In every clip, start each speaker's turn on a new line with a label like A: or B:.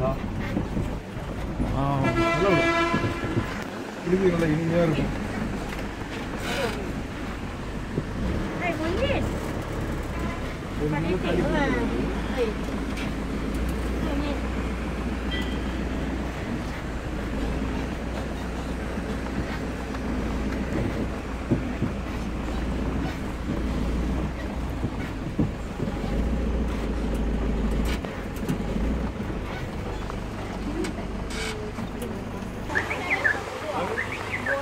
A: Đó. À, hello. Ini juga ini ya. Hai, bunyi. Bunyi kali.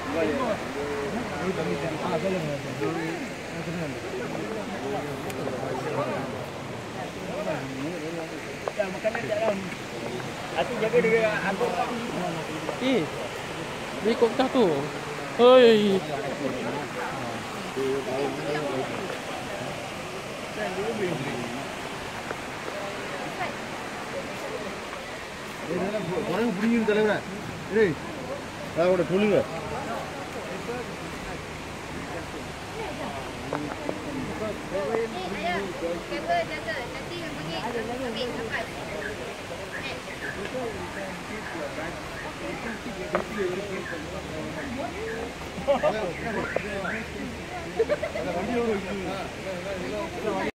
A: Makanan eh, tak dalam Aku jaga dia Eh Dia ikut tu Hei Orang bunyi dalam kan? Ini. Ah, orang tulis kan? Ini ayah, kabel jaga. Nanti yang pergi, habis. Next. Hahaha.